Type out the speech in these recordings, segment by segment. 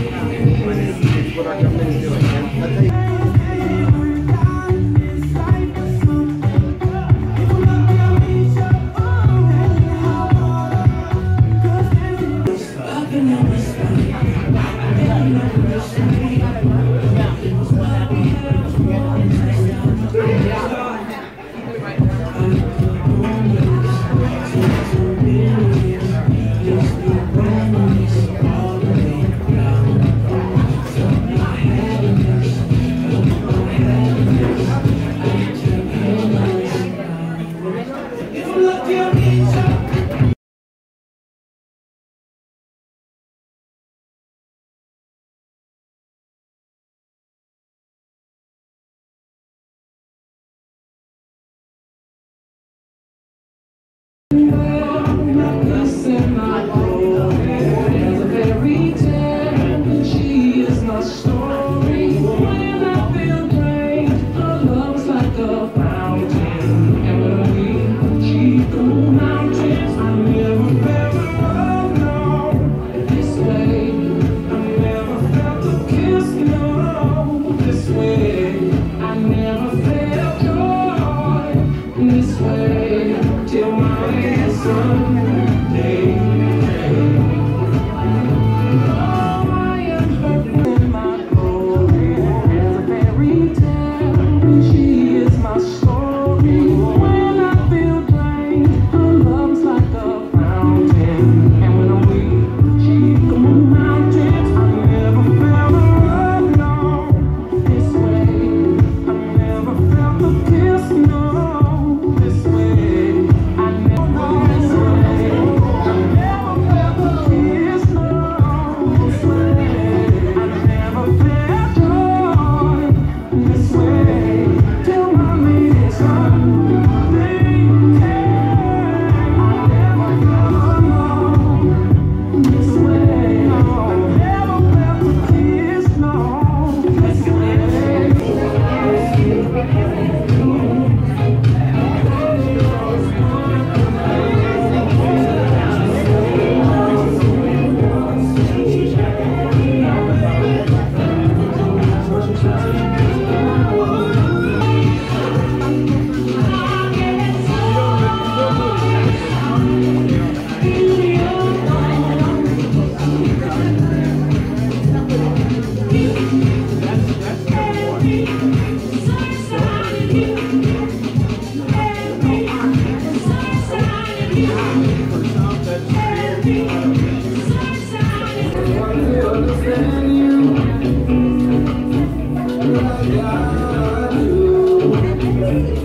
What is what our government is doing. this way till my sun.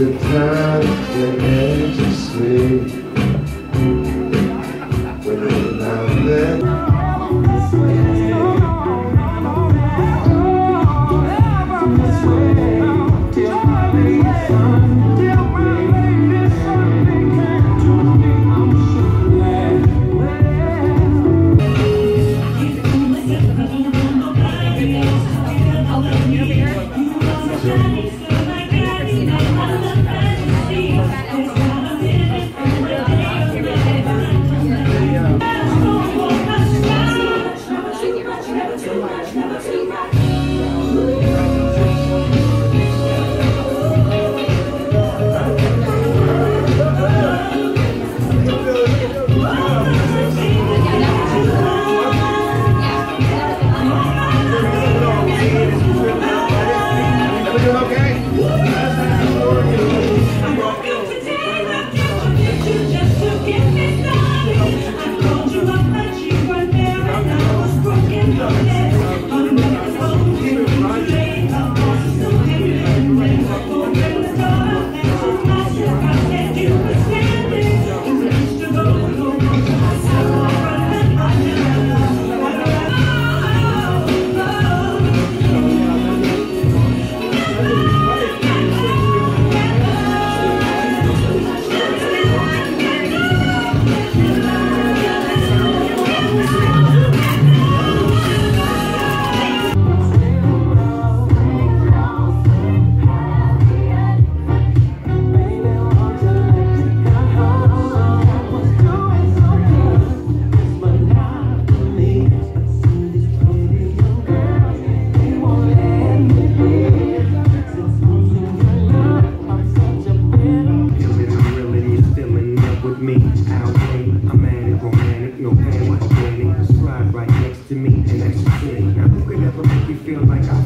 the time that made to sleep. When I'm there. Ever you feel like I